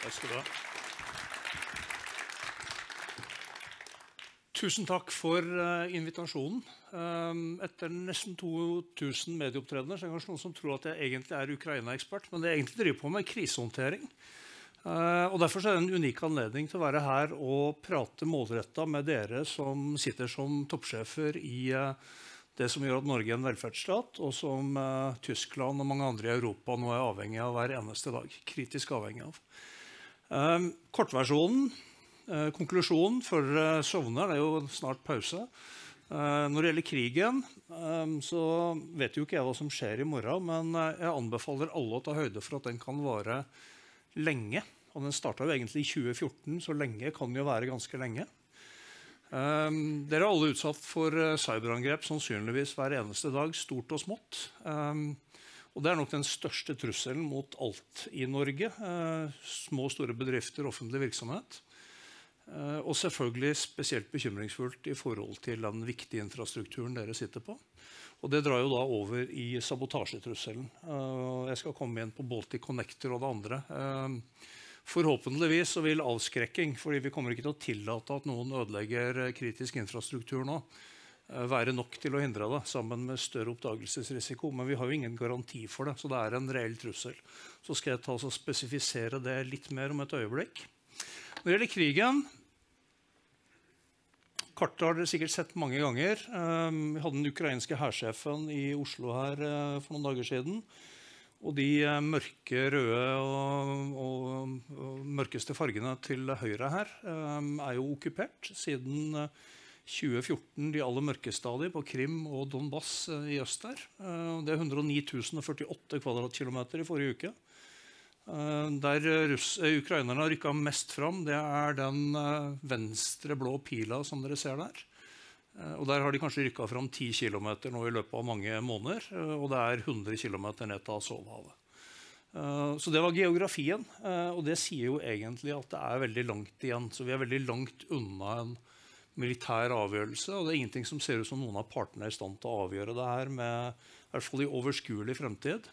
Takk skal du ha. Tusen takk for uh, invitasjonen. Um, etter nesten 2000 medieopptredener så er det kanskje noen som tror at jeg egentlig er Ukraina-ekspert, men det jeg egentlig driver på med, er krisehåndtering. Uh, og Derfor er det en unik anledning til å være her og prate målretta med dere som sitter som toppsjefer i uh, det som gjør at Norge er en velferdsstat, og som Tyskland og mange andre i Europa nå er avhengig av hver eneste dag. Kritisk avhengig av. Um, kortversjonen, uh, konklusjonen før sovner, det er jo snart pause. Uh, når det gjelder krigen, um, så vet jo ikke jeg hva som skjer i morgen, men jeg anbefaler alle å ta høyde for at den kan vare lenge. Og den starta jo egentlig i 2014, så lenge kan jo være ganske lenge. Um, dere er alle utsatt for cyberangrep sannsynligvis hver eneste dag, stort og smått. Og det er nok den største trusselen mot alt i Norge. Uh, små og store bedrifter, offentlig virksomhet. Uh, og selvfølgelig spesielt bekymringsfullt i forhold til den viktige infrastrukturen dere sitter på. Og det drar jo da over i sabotasjetrusselen. jeg skal komme inn på Baltic Connector og det andre. Forhåpentligvis vil avskrekking, fordi vi kommer ikke til å tillate at noen ødelegger eh, kritisk infrastruktur nå, eh, være nok til å hindre det, sammen med større oppdagelsesrisiko. Men vi har jo ingen garanti for det, så det er en reell trussel. Så skal jeg ta og spesifisere det litt mer om et øyeblikk. Når det gjelder krigen Kartet har dere sikkert sett mange ganger. Eh, vi hadde den ukrainske hærsjefen i Oslo her for noen dager siden. Og de eh, mørke, røde og, mørkeste fargene til høyre her er jo okkupert siden 2014, de aller mørkeste av de, på Krim og Donbass uh, i øst der. Uh, det er 109 048 kvadratkilometer i forrige uke. Uh, der ukrainerne har rykka mest fram, det er den venstre blå pila som dere ser der. Eh, og Der har de kanskje rykka fram 10 km nå i løpet av mange måneder. Eh, og det er 100 km ned til Azovhavet. Eh, så det var geografien. Og det sier jo egentlig at det er veldig langt igjen. Så vi er veldig langt unna en militær avgjørelse. Og det er ingenting som ser ut som noen av partene er i stand til å avgjøre det her med i hvert fall i overskuelig fremtid.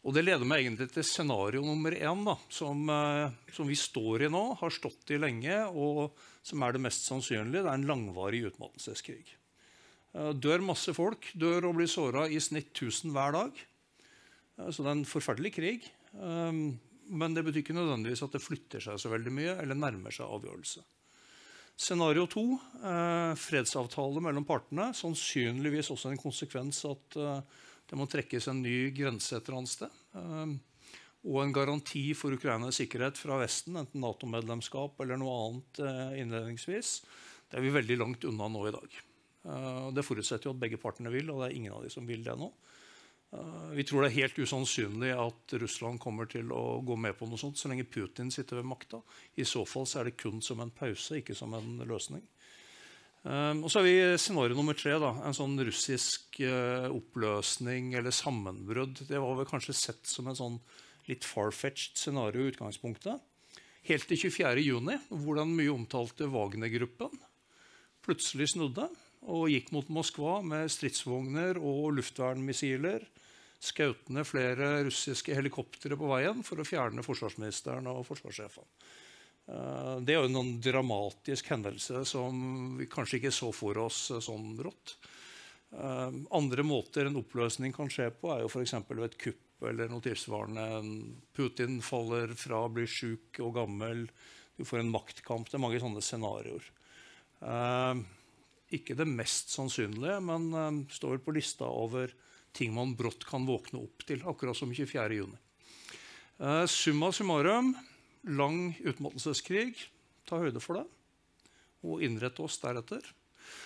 Og Det leder meg egentlig til scenario nummer én, da, som, eh, som, vi står i nå, har stått i lenge, og som er det mest sannsynlige. Det er en langvarig utmattelseskrig. Eh, dør masse folk. Dør og blir såra i snitt 1000 hver dag. Eh, så det er en forferdelig krig. Men det betyr ikke nødvendigvis at det flytter seg så veldig mye eller nærmer seg avgjørelse. Scenario to, fredsavtale mellom partene. Sannsynligvis også en konsekvens at det må trekkes en ny grense et eller annet sted. Eh, og en garanti for Ukrainas sikkerhet fra Vesten, enten Nato-medlemskap eller noe annet eh, innledningsvis. Det er vi veldig langt unna nå i dag. Eh, det forutsetter jo at begge partene vil, og det er ingen av de som vil det nå. Eh, vi tror det er helt usannsynlig at Russland kommer til å gå med på noe sånt så lenge Putin sitter ved makta. I så fall så er det kun som en pause, ikke som en løsning. Um, og så har vi scenario nummer tre. Da, en sånn russisk uh, oppløsning eller sammenbrudd. Det var vel kanskje sett som en sånn litt far-fetched scenario i utgangspunktet. Helt til 24.6, hvor den mye omtalte Wagner-gruppen plutselig snudde og gikk mot Moskva med stridsvogner og luftvernmissiler. Skjøt ned flere russiske helikoptre på veien for å fjerne forsvarsministeren og forsvarssjefen. Eh, det er jo en dramatisk hendelse som vi kanskje ikke så for oss eh, sånn brått. Eh, andre måter en oppløsning kan skje på, er jo f.eks. ved et kupp eller noe tilsvarende. Putin faller fra, blir sjuk og gammel. Du får en maktkamp. Det er mange sånne scenarioer. Ikke det mest sannsynlige, men står på lista over ting man brått kan våkne opp til, akkurat som 24.6. Summa summarum lang utmattelseskrig, ta høyde for det og innrette oss deretter.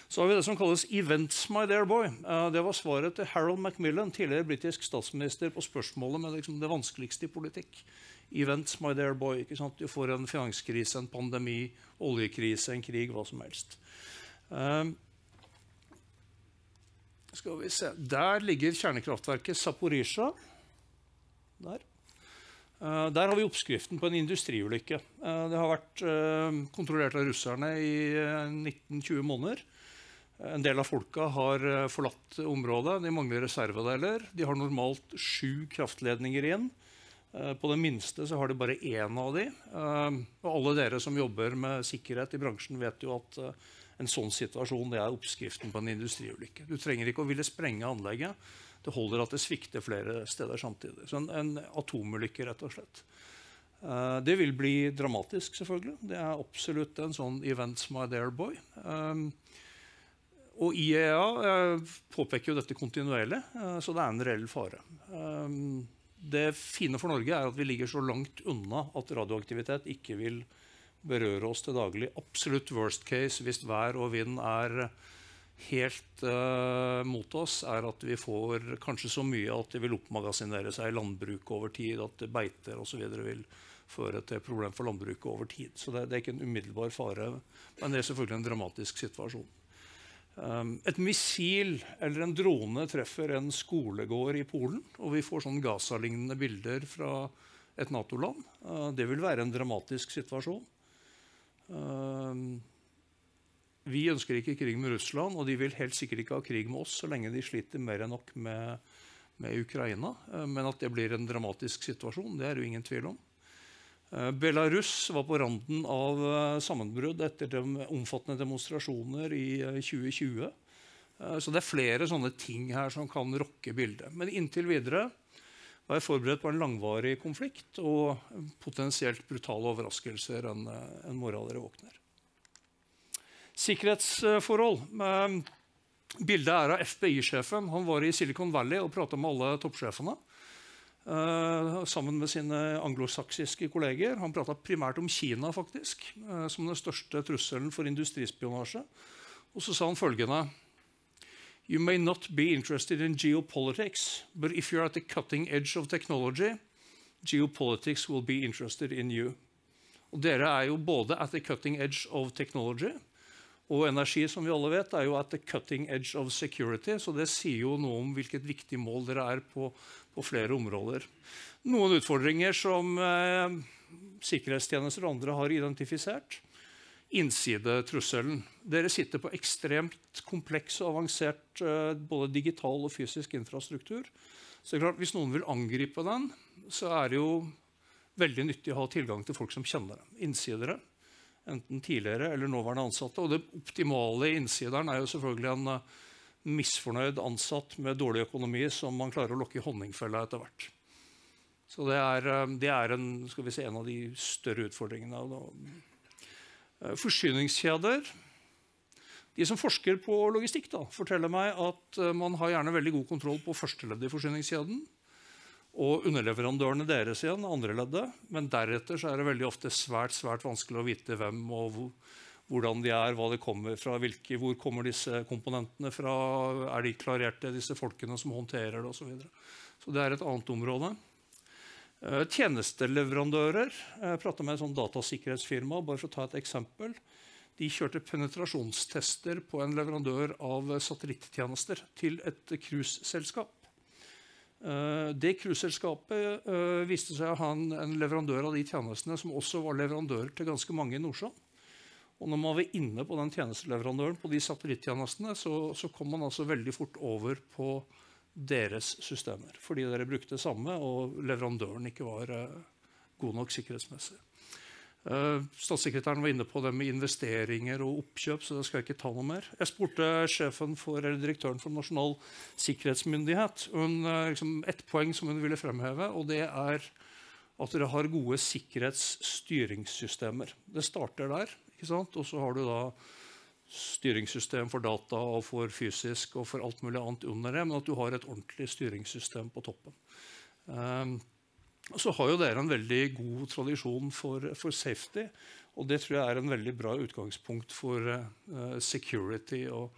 Så har vi det som kalles 'Events, my dear boy'. Eh, det var svaret til Harold Macmillan, tidligere britisk statsminister, på spørsmålet med liksom det vanskeligste i politikk. Events, my dear boy. Ikke sant? Du får en finanskrise, en pandemi, oljekrise, en krig, hva som helst. Um, skal vi se. Der ligger kjernekraftverket Zaporizjzja. Der. Uh, der har vi oppskriften på en industriulykke. Uh, det har vært uh, kontrollert av russerne i 19-20 måneder. En del av folka har forlatt området. De mangler reservedeler. De har normalt sju kraftledninger. Eh, på det minste så har de bare én av de. Og alle dere som jobber med sikkerhet i bransjen, vet jo at en sånn situasjon det er oppskriften på en industriulykke. Du trenger ikke å ville sprenge anlegget. Det holder at det svikter flere steder samtidig. Så en, en atomulykke, rett og slett. Det vil bli dramatisk, selvfølgelig. Det er absolutt en sånn events my dear boy. Og IEA påpeker jo dette kontinuerlig, så det er en reell fare. Det fine for Norge er at vi ligger så langt unna at radioaktivitet ikke vil berøre oss til daglig. Absolutt worst case hvis vær og vind er helt uh, mot oss, er at vi får kanskje så mye at det vil oppmagasinere seg i landbruket over tid, at beiter osv. vil føre til problem for landbruket over tid. Så det, det er ikke en umiddelbar fare, men det er selvfølgelig en dramatisk situasjon. Um, et missil eller en drone treffer en skolegård i Polen, og vi får sånn Gaza-lignende bilder fra et Nato-land. Uh, det vil være en dramatisk situasjon. Uh, vi ønsker ikke krig med Russland, og de vil helt sikkert ikke ha krig med oss så lenge de sliter mer enn nok med, med Ukraina. Uh, men at det blir en dramatisk situasjon, det er det ingen tvil om. Eh, Belarus var på randen av eh, sammenbrudd etter de omfattende demonstrasjoner i 2020. Eh, så det er flere sånne ting her som kan rokke bildet. Men inntil videre var jeg forberedt på en langvarig konflikt og potensielt brutale overraskelser en, en morgen dere våkner. Sikkerhetsforhold. Bildet er av FBI-sjefen. Han var i Silicon Valley og prata med alle toppsjefene. Uh, sammen med sine anglosaksiske kolleger. Han prata primært om Kina faktisk, som den største trusselen for industrispionasje. Og så sa han følgende You may not be interested in geopolitics, but if you're at the cutting edge of technology, geopolitics will be interested in you. Og dere er jo både at the cutting edge of technology, og energi som vi alle vet, er jo at the cutting edge of security. Så det sier jo noe om hvilket viktig mål dere er på, flere områder. Noen utfordringer som eh, sikkerhetstjenester og andre har identifisert. Innsidetrusselen. Dere sitter på ekstremt kompleks og avansert eh, både digital og fysisk infrastruktur. Så det er klart, Hvis noen vil angripe den, så er det jo veldig nyttig å ha tilgang til folk som kjenner dem. Innsidere enten tidligere eller nåværende ansatte. Og det optimale innsideren er jo selvfølgelig en uh, misfornøyd ansatt med dårlig økonomi som man klarer å lokke i honningfella etter hvert. Så det er, er en, en, av de større utfordringene. Uh, forsyningskjeder. De som forsker på logistikk, da, forteller meg at man har gjerne veldig god kontroll på førsteleddet i forsyningskjeden og underleverandørene deres igjen, andre leddet. Men deretter så er det veldig ofte svært svært vanskelig å vite hvem og hvordan de er, hva de kommer fra, hvilke, hvor kommer disse komponentene fra, er de klarerte, disse folkene som håndterer det osv. Så, videre. så det er et annet område. Eh, tjenesteleverandører. Jeg prata med et sånt datasikkerhetsfirma. bare for å ta et eksempel. De kjørte penetrasjonstester på en leverandør av satellittjenester til et cruiseselskap. Eh, det cruiseselskapet uh, viste seg å ha en, en, leverandør av de tjenestene som også var leverandør til ganske mange i Nordsjøen. Og når man var inne på den tjenesteleverandøren på de satellittjenestene, så, så, kom man altså veldig fort over på deres systemer. Fordi dere brukte det samme, og leverandøren ikke var uh, god nok sikkerhetsmessig. Uh, statssekretæren var inne på det med investeringer og oppkjøp. så det skal jeg ikke ta noe mer. Jeg spurte sjefen for, eller direktøren for Nasjonal sikkerhetsmyndighet uh, liksom ett poeng som hun ville fremheve. og det er at dere har gode sikkerhetsstyringssystemer. Det starter der. ikke sant? Og så har du da styringssystem for data og for fysisk og for alt mulig annet under det, men at du har et ordentlig styringssystem på toppen. Um, så har jo dere en veldig god tradisjon for, safety. Og det tror jeg er en veldig bra utgangspunkt for uh, security og,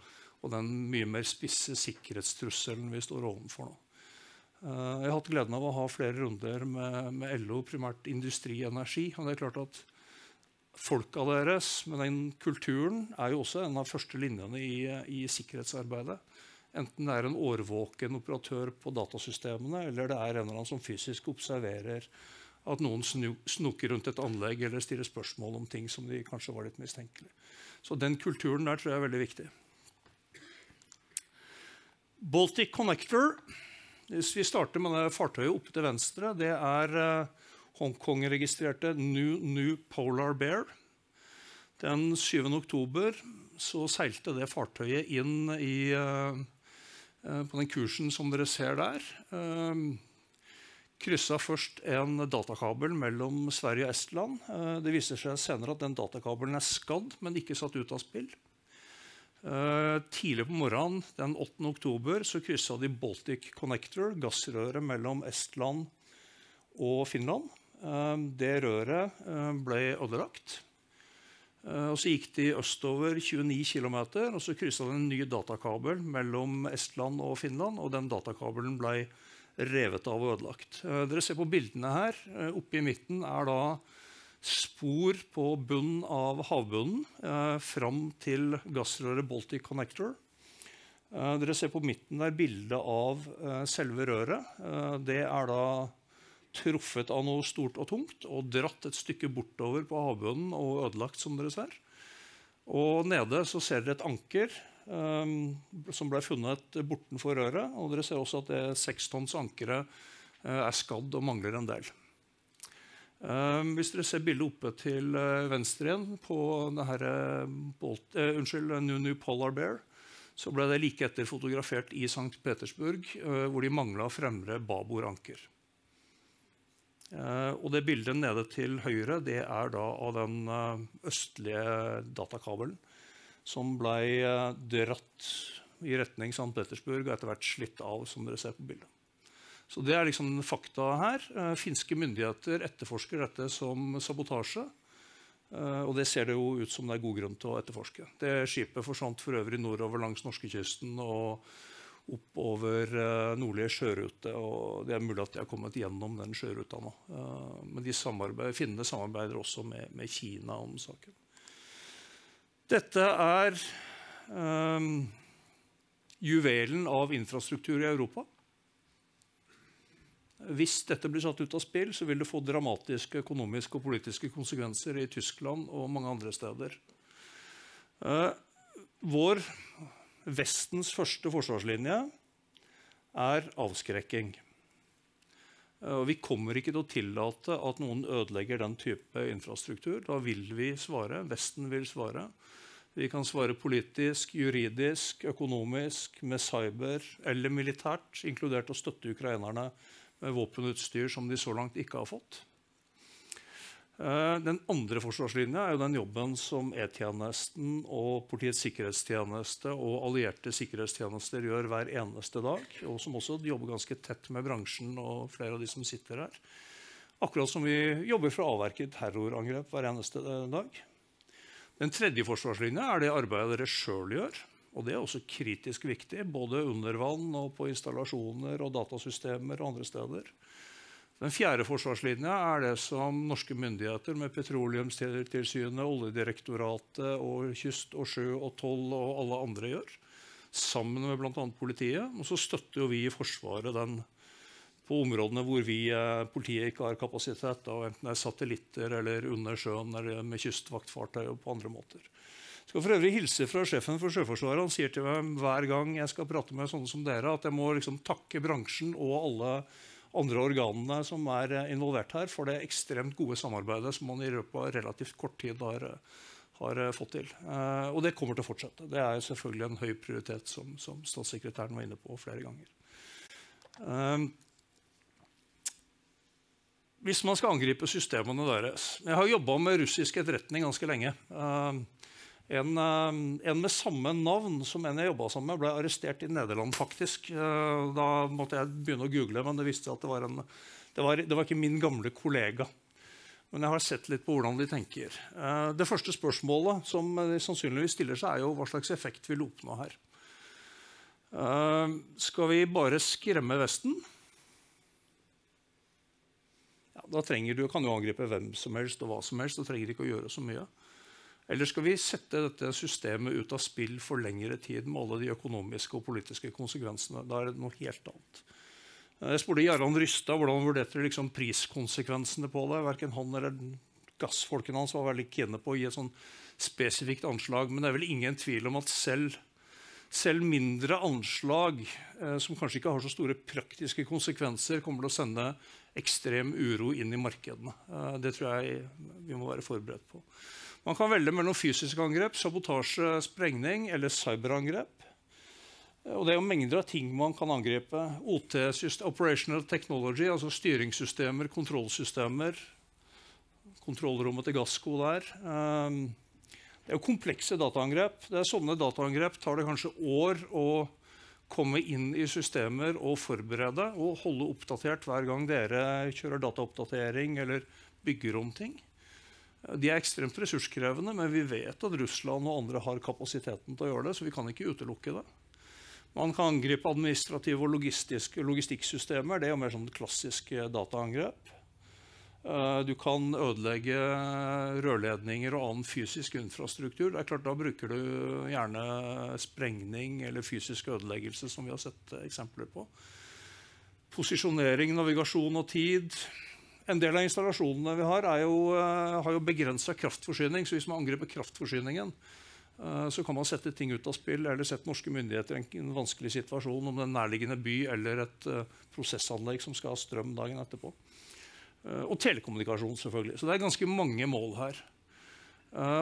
den mye mer spisse sikkerhetstrusselen vi står overfor nå. Uh, jeg har hatt gleden av å ha flere runder med, med LO, primært industri og energi. Og det er klart at folka deres med den kulturen er jo også en av første linjene i, i sikkerhetsarbeidet. Enten det er en årvåken operatør på datasystemene, eller det er en eller annen som fysisk observerer at noen snoker rundt et anlegg eller stiller spørsmål om ting som de kanskje var litt mistenkelige. Så den kulturen der tror jeg er veldig viktig. Baltic Connector Hvis vi starter med det fartøyet oppe til venstre, det er uh, Hongkong-registrerte New, New, Polar Bear. Den 7. oktober så seilte det fartøyet inn i, uh, uh, på den kursen som dere ser der. Uh, kryssa først en datakabel mellom Sverige og Estland. Det viser seg senere at den datakabelen er skadd, men ikke satt ut av spill. Uh, tidlig på morgenen den 8. oktober så kryssa de Baltic Connector, gassrøret mellom Estland og Finland. Uh, det røret uh, ble ødelagt. og Så gikk de østover 29 km, og så kryssa de en ny datakabel mellom Estland og Finland. og Den datakabelen ble revet av og ødelagt. dere ser på bildene her. Oppe i midten er da spor på bunnen av havbunnen eh, fram til gassrøret Baltic Connector. Eh, dere ser på midten der bildet av eh, selve røret. Eh, det er da truffet av noe stort og tungt og dratt et stykke bortover på havbunnen og ødelagt, som dere ser. Og nede så ser dere et anker um, som ble funnet bortenfor røret. Og dere ser også at det sekstonns ankeret uh, er skadd og mangler en del. Um, hvis dere ser bildet oppe til uh, venstre igjen på denne, Bolt, uh, unnskyld, Nunu Polar Bear, så ble det like etter fotografert i St. Petersburg, hvor de mangla fremre babordanker. Og det bildet nede til høyre det er da av den østlige datakabelen som ble dratt i retning St. Petersburg og etter hvert slitt av, som dere ser på bildet. Så det er liksom fakta her. Eh, finske myndigheter etterforsker dette som sabotasje. Eh, og det ser det jo ut som det er god grunn til å etterforske. Det Skipet forsvant for øvrig nordover langs norskekysten og oppover uh, nordlige sjørute. og Det er mulig at de har kommet gjennom den sjøruta nå. Uh, men de samarbeider, finnene samarbeider også med, med, Kina om saken. Dette er um, juvelen av infrastruktur i Europa. Hvis dette blir satt ut av spill, så vil det få dramatiske økonomiske og politiske konsekvenser i Tyskland og mange andre steder. Uh, vår Vestens første forsvarslinje er avskrekking. Og vi kommer ikke til å tillate at noen ødelegger den type infrastruktur. Da vil vi svare. Vesten vil svare. Vi kan svare politisk, juridisk, økonomisk, med cyber eller militært, inkludert å støtte ukrainerne med våpenutstyr som de så langt ikke har fått. Eh, den andre forsvarslinja er jo den jobben som E-tjenesten og Politiets sikkerhetstjeneste og allierte sikkerhetstjenester gjør hver eneste dag, og som også jobber ganske tett med bransjen og flere av de som sitter her. Akkurat som vi jobber for å avverge terrorangrep hver eneste dag. Den tredje forsvarslinja er det arbeidet dere sjøl gjør. Og det er også kritisk viktig, både under vann og på installasjoner og datasystemer og andre steder. Den fjerde forsvarslinja er det som norske myndigheter med Petroleumstilsynet, Oljedirektoratet og Kyst og sjø og toll og alle andre gjør. Sammen med bl.a. politiet. Og så støtter jo vi i Forsvaret den på områdene hvor vi, eh, politiet ikke har kapasitet, enten det er satellitter eller under sjøen eller med kystvaktfartøy og på andre måter Jeg skal for øvrig hilse fra sjefen for Sjøforsvaret. Han sier til meg hver gang jeg skal prate med sånne som dere, at jeg må liksom takke bransjen og alle andre organene som er involvert her, for det ekstremt gode samarbeidet som man i løpet av relativt kort tid har, har fått til. Eh, og det kommer til å fortsette. Det er selvfølgelig en høy prioritet, som, som statssekretæren var inne på flere ganger. Eh, hvis man skal angripe systemene deres Jeg har jobba med russisk etterretning ganske lenge. En, eh, en, med samme navn som en jeg jobba sammen med, ble arrestert i Nederland. faktisk. Eh, da måtte jeg begynne å google, men det viste at det var, en, det var, det var ikke min gamle kollega. Men jeg har sett litt på hvordan de tenker. Eh, det første spørsmålet som de sannsynligvis stiller seg, er jo hva slags effekt vil oppnå her. Skal vi bare skremme Vesten? Ja, da du, kan du angripe hvem som helst og hva som helst. Da trenger du ikke å gjøre så mye. Eller skal vi sette dette systemet ut av spill for lengre tid med alle de økonomiske og politiske konsekvensene? Da er det noe helt annet. Jeg spurte Jarand Rystad hvordan han vurderte liksom priskonsekvensene på det. Verken han eller gassfolkene hans var veldig kine på å gi et sånn spesifikt anslag. Men det er vel ingen tvil om at selv selv mindre anslag eh, som kanskje ikke har så store praktiske konsekvenser, kommer til å sende ekstrem uro inn i markedene. Eh, det tror jeg vi må være forberedt på. Man kan velge mellom fysiske angrep, sabotasje, sprengning eller cyberangrep. Og det er jo mengder av ting man kan angripe. OT, Operational Technology, altså styringssystemer, kontrollsystemer. Kontrollrommet til Gassco der. Um, det er jo komplekse dataangrep. Det er sånne dataangrep tar det kanskje år å komme inn i systemer og forberede og holde oppdatert hver gang dere kjører dataoppdatering eller bygger om ting. De er ekstremt ressurskrevende, men vi vet at Russland og andre har kapasiteten til å gjøre det, så vi kan ikke utelukke det. Man kan angripe administrative og logistikksystemer. Det er jo mer sånn klassisk dataangrep. Eh, du kan ødelegge rørledninger og annen fysisk infrastruktur. Det er klart Da bruker du gjerne sprengning eller fysisk ødeleggelse, som vi har sett eksempler på. Posisjonering, navigasjon og tid. En del av installasjonene vi har, jo, uh, har jo begrensa kraftforsyning. Så hvis man angriper kraftforsyningen, uh, så kan man sette ting ut av spill eller sette norske myndigheter i en, vanskelig situasjon om det er en nærliggende by eller et uh, prosessanlegg som skal ha strøm dagen etterpå. og telekommunikasjon, selvfølgelig. Så det er ganske mange mål her.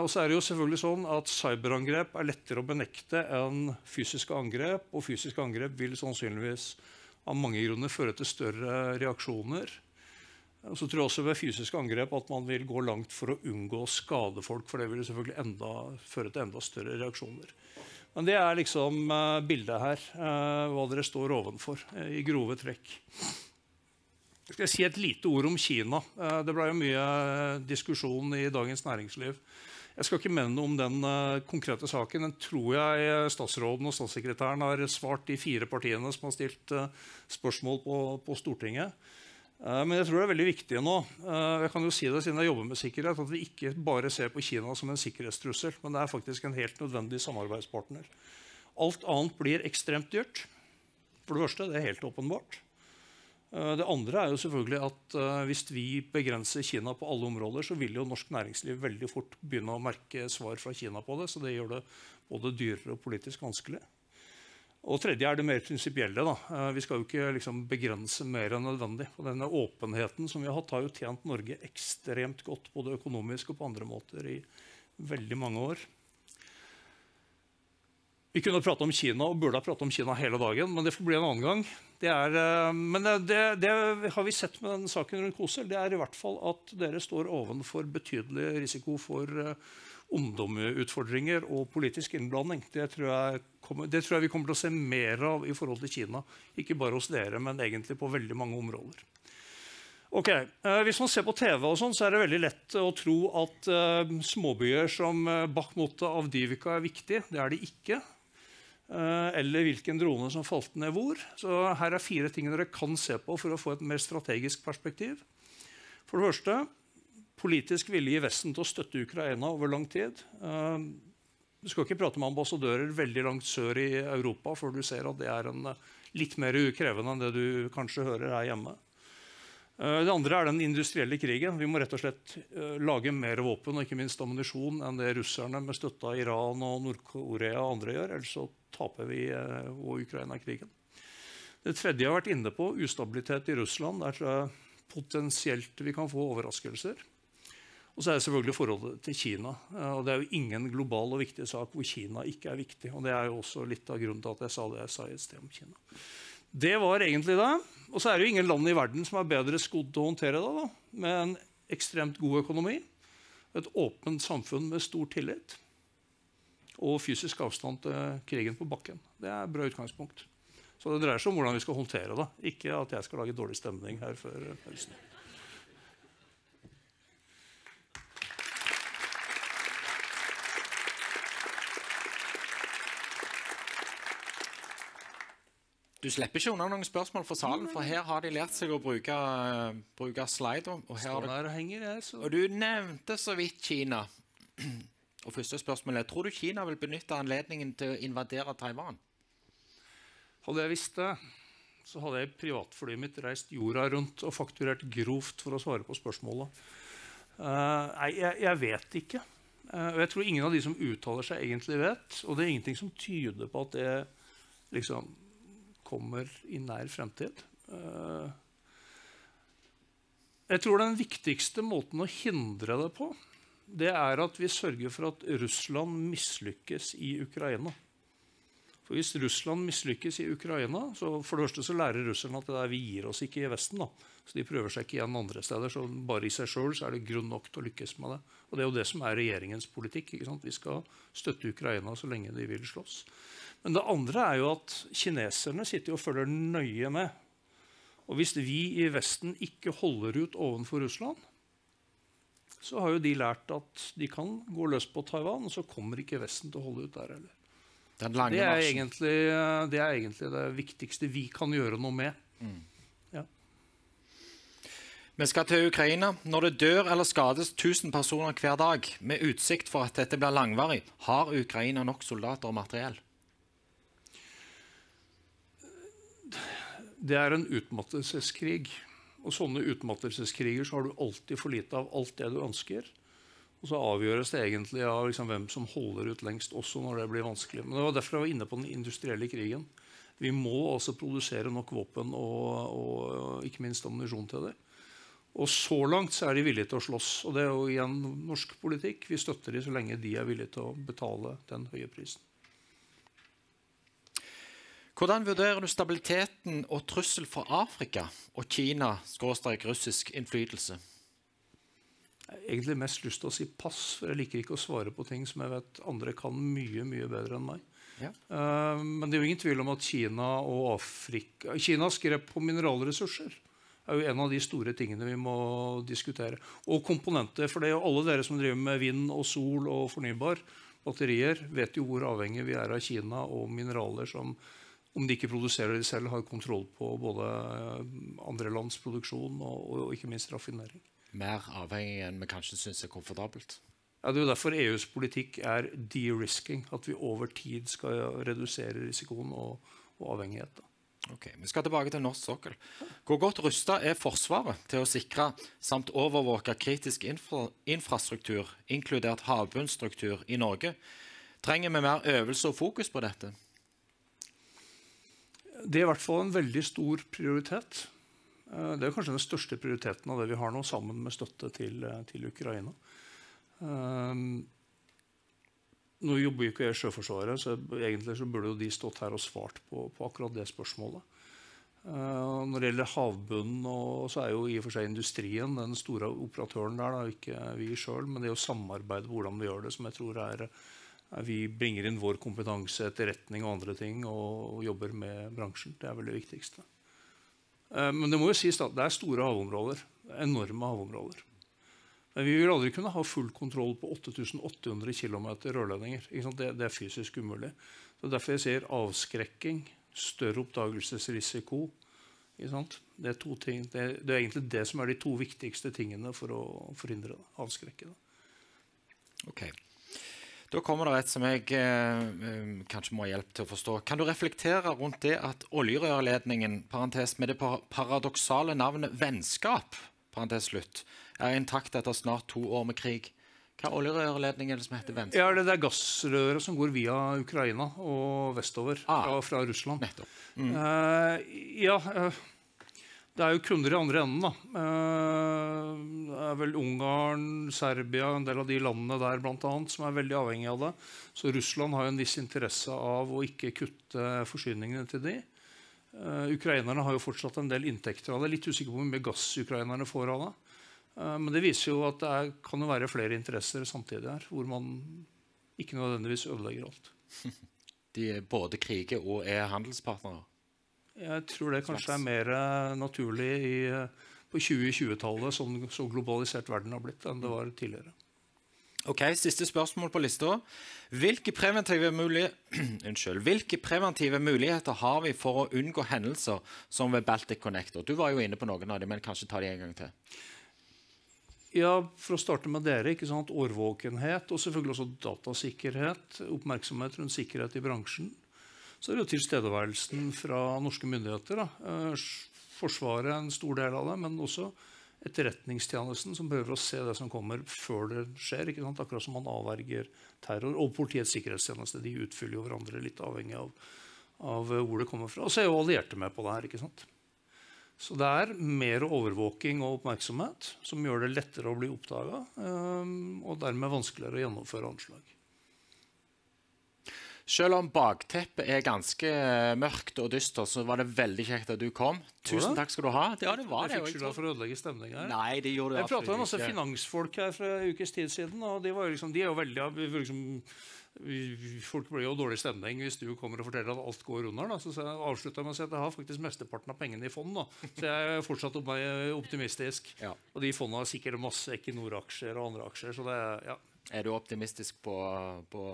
og så er det jo selvfølgelig sånn at Cyberangrep er lettere å benekte enn fysiske angrep. Og fysiske angrep vil sannsynligvis av mange grunner føre til større reaksjoner. Og så tror jeg også ved fysiske angrep at man vil gå langt for å unngå å skade folk. For det vil selvfølgelig enda, føre til enda større reaksjoner. Men det er liksom uh, bildet her, uh, hva dere står ovenfor uh, i grove trekk. Jeg skal si et lite ord om Kina. det ble jo mye diskusjon i Dagens Næringsliv. Jeg skal ikke mene noe om den konkrete saken. Den tror jeg statsråden og statssekretæren har svart de fire partiene som har stilt spørsmål på, på Stortinget. Eh, men jeg tror det er veldig viktig nå eh, jeg kan jo si det siden jeg jobber med sikkerhet, at vi ikke bare ser på Kina som en sikkerhetstrussel, men det er faktisk en helt nødvendig samarbeidspartner. Alt annet blir ekstremt dyrt. For det første, det er helt åpenbart. Eh, det andre er jo selvfølgelig at hvis vi begrenser Kina på alle områder, så vil jo norsk næringsliv veldig fort begynne å merke svar fra Kina på det. Så det gjør det både dyrere og politisk vanskelig. Og tredje er det mer prinsipielle. Eh, vi skal jo ikke liksom begrense mer enn nødvendig. Og denne åpenheten som vi har hatt, har jo tjent Norge ekstremt godt, både økonomisk og på andre måter, i veldig mange år. Vi kunne prate om Kina og burde ha pratet om Kina hele dagen, men det får bli en annen gang. Eh, men det, det, har vi sett med den saken rundt Kosel. Det er i hvert fall at dere står ovenfor betydelig risiko for eh, omdømmeutfordringer og politisk innblanding. Det tror, jeg, vi kommer til å se mer av i forhold til Kina. Ikke bare hos dere, men egentlig på veldig mange områder. Ok, eh, Hvis man ser på TV, og sånn, så er det veldig lett å tro at uh, småbyer som uh, Bakhmut og Avdivika er viktig. Det er de ikke. Eller hvilken drone som falt ned hvor. Så Her er fire ting dere kan se på for å få et mer strategisk perspektiv. For det første politisk vilje i Vesten til å støtte Ukraina over lang tid. Eh, du skal ikke prate med ambassadører veldig langt sør i Europa før du ser at det er eh, litt mer krevende enn det du kanskje hører her hjemme. Eh, det andre er den industrielle krigen. Vi må rett og slett lage mer våpen og ikke minst ammunisjon enn det russerne med støtte av Iran og Nord-Korea og andre gjør. Ellers så taper vi og Ukraina-krigen. Det tredje jeg har vært inne på, ustabilitet i Russland. Der potensielt vi kan få overraskelser. Og så er det selvfølgelig forholdet til Kina. og Det er jo ingen global og viktig sak hvor Kina ikke er viktig. og Det er jo også litt av grunnen til at jeg sa det jeg sa i et sted om Kina. Det var egentlig det. Og så er det jo ingen land i verden som er bedre skodd til å håndtere det. da, Med en ekstremt god økonomi, et åpent samfunn med stor tillit og fysisk avstand til krigen på bakken. Det er et bra utgangspunkt. Så det dreier seg om hvordan vi skal håndtere det. Ikke at jeg skal lage dårlig stemning her før pausen. Du slipper ikke unna noen spørsmål fra salen, for her har de lært seg å bruke, bruke slide. Og, her det... henger, jeg, og du nevnte så vidt Kina. Og første spørsmål er, Tror du Kina vil benytte anledningen til å invadere Taiwan? Hadde jeg visst det, så hadde jeg i privatflyet mitt reist jorda rundt og fakturert grovt for å svare på spørsmålet. Uh, nei, jeg, jeg, vet ikke. Uh, og jeg tror ingen av de som uttaler seg, egentlig vet. Og det er ingenting som tyder på at det liksom kommer i nær fremtid. Eh, jeg tror den viktigste måten å hindre det på, det er at vi sørger for at Russland mislykkes i Ukraina. For Hvis Russland mislykkes i Ukraina, så for det første så lærer russerne at det der vi gir oss ikke i Vesten. da. Så De prøver seg ikke igjen andre steder. så Bare i seg sjøl er det grunn nok til å lykkes med det. Og Det er jo det som er regjeringens politikk. ikke sant? Vi skal støtte Ukraina så lenge de vil slåss. Men det andre er jo at kineserne sitter og følger nøye med. Og hvis vi i Vesten ikke holder ut overfor Russland, så har jo de lært at de kan gå løs på Taiwan, og så kommer ikke Vesten til å holde ut der heller. Den lange Det er, egentlig, det er egentlig det viktigste vi kan gjøre noe med. Vi skal til Ukraina. Når det dør eller skades 1000 personer hver dag, med utsikt for at dette blir langvarig, har Ukraina nok soldater og materiell? Det er en utmattelseskrig. Og sånne utmattelseskriger så har du alltid for lite av alt det du ønsker. Og så avgjøres det egentlig av liksom hvem som holder ut lengst, også når det blir vanskelig. Men det var derfor jeg var inne på den industrielle krigen. Vi må altså produsere nok våpen og, og ikke minst ammunisjon til det. Og så langt så er de villige til å slåss. Og det er jo igjen norsk politikk. Vi støtter de så lenge de er villige til å betale den høye prisen. Hvordan vurderer du stabiliteten og trussel for Afrika og Kina-russisk innflytelse? Egentlig mest lyst til å si pass, for jeg liker ikke å svare på ting som jeg vet andre kan mye mye bedre enn meg. Ja. Uh, men det er jo ingen tvil om at Kina og Afrika Kinas grep på mineralressurser er jo en av de store tingene vi må diskutere. Og komponenter. For det er jo alle dere som driver med vind og sol og fornybar batterier, vet jo hvor avhengig vi er av Kina og mineraler som om de ikke produserer de selv, har kontroll på både andre lands produksjon og, og ikke minst raffinering. Mer avhengig enn vi kanskje syns er komfortabelt. Ja, det er jo derfor EUs politikk er de-risking. At vi over tid skal redusere risikoen og, og avhengighet. Ok, Vi skal tilbake til norsk sokkel. Hvor godt rusta er Forsvaret til å sikre samt overvåke kritisk infra infrastruktur, inkludert havbunnstruktur, i Norge? Trenger vi mer øvelse og fokus på dette? Det er i hvert fall en veldig stor prioritet. Eh, Det er kanskje den største prioriteten av det vi har nå, sammen med støtte til, eh, til Ukraina. Um, nå jobber jo ikke jeg i Sjøforsvaret, så egentlig så burde jo de stått her og svart på, på akkurat det spørsmålet. Når det gjelder havbunnen, så er jo i og for seg industrien den store operatøren der, ikke vi sjøl, men det å samarbeide på hvordan vi gjør det, som jeg tror er, er Vi bringer inn vår kompetanse, etterretning og andre ting, og, og jobber med bransjen. Det er vel det viktigste. Uh, men det må jo sies at det er store havområder. Enorme havområder. Men vi vil aldri kunne ha full kontroll på 8800 km rørledninger. Det, det er fysisk umulig. Så Derfor jeg sier avskrekking, større oppdagelsesrisiko. Det, er ting. Det, det er egentlig det som er de to viktigste tingene for å forhindre det. Avskrekke det. Da kommer det et som jeg eh, eh, kanskje må ha hjelp til å forstå. Kan du reflektere rundt det at oljerørledningen parentes, med det par paradoksale navnet vennskap parentes slutt, er intakt etter snart to år med krig? Hva er oljerørledningen som heter vennskap? Ja, det er gassrøret som går via Ukraina og vestover Ah. fra, fra Russland. Nettopp. Eh, ja, eh, det er jo kunder i andre enden, da. Eh, det er vel Ungarn, Serbia, en del av de landene der blant annet, som er veldig avhengige av det. Så Russland har jo en viss interesse av å ikke kutte forsyningene til de. Eh, ukrainerne har jo fortsatt en del inntekter av det. Litt usikker på hvor mye gass ukrainerne får av det. Eh, men det viser jo at det kan jo være flere interesser samtidig her, hvor man ikke nødvendigvis ødelegger alt. De er både kriger og er handelspartnere. Jeg tror det kanskje er mer eh, naturlig i, eh, på 2020-tallet, sånn så globalisert verden har blitt, enn det var tidligere. Ok, Siste spørsmål på lista. Hvilke preventive. Unnskyld. Hvilke preventive muligheter har vi for å unngå hendelser som ved Baltic Connector? Du var jo inne på noen av dem, men kanskje ta de en gang til. Ja, For å starte med dere. ikke sant? Årvåkenhet og selvfølgelig også datasikkerhet. Oppmerksomhet rundt sikkerhet i bransjen. Så er det jo tilstedeværelsen fra norske myndigheter. Da. Eh, Forsvaret er en stor del av det, men også Etterretningstjenesten som prøver å se det som kommer før det skjer. ikke sant? Akkurat som man avverger terror. Og Politiets sikkerhetstjeneste. De utfyller jo hverandre litt avhengig av, av hvor det kommer fra. Og så er jo allierte med på det her. ikke sant? Så det er mer overvåking og oppmerksomhet som gjør det lettere å bli oppdaga, og dermed vanskeligere å gjennomføre anslag. Selv om bakteppet er ganske mørkt og dyster, så var det veldig kjekt at du kom. Tusen takk skal du ha. Ja, det var det. Jeg fikk skylda for å ødelegge stemninga her. Nei, det gjorde du Jeg prata med masse finansfolk her for en ukes tid siden, og de, liksom, de er jo veldig liksom, Folk blir jo dårlig stemning hvis du kommer og forteller at alt går under. Da. Så jeg avslutta med å si at jeg har faktisk mesteparten av pengene i fond. Da. Så jeg er fortsatt optimistisk. Ja. Og de fondene har sikkert masse Equinor-aksjer og andre aksjer. Så det, ja. Er du optimistisk på, på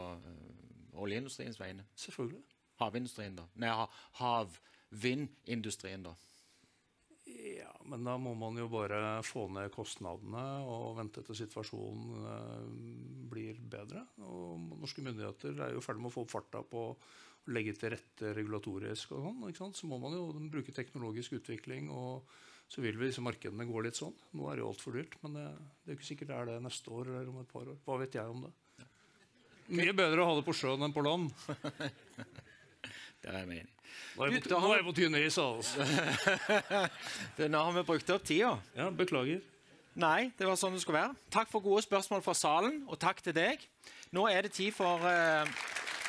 oljeindustriens vegne? Selvfølgelig. Havindustrien, da? Nei, havvindindustrien, da? Ja, men da må man jo bare få ned kostnadene og vente til situasjonen uh, blir bedre. Og norske myndigheter er jo ferdig med å få opp farta på å legge til rette regulatorisk. og sånn, Så må man jo bruke teknologisk utvikling, og så vil vi disse markedene gå litt sånn. Nå er det jo altfor dyrt, men det, det er ikke sikkert det er det neste år eller om et par år. Hva vet jeg om det? Mye bedre å ha det på sjøen enn på land. Det er jeg enig Nå er jeg på, jeg på tynn is, altså. Nå har vi brukt opp tida. Ja, beklager. Nei, det var sånn det skulle være. Takk for gode spørsmål fra salen, og takk til deg. Nå er det tid for uh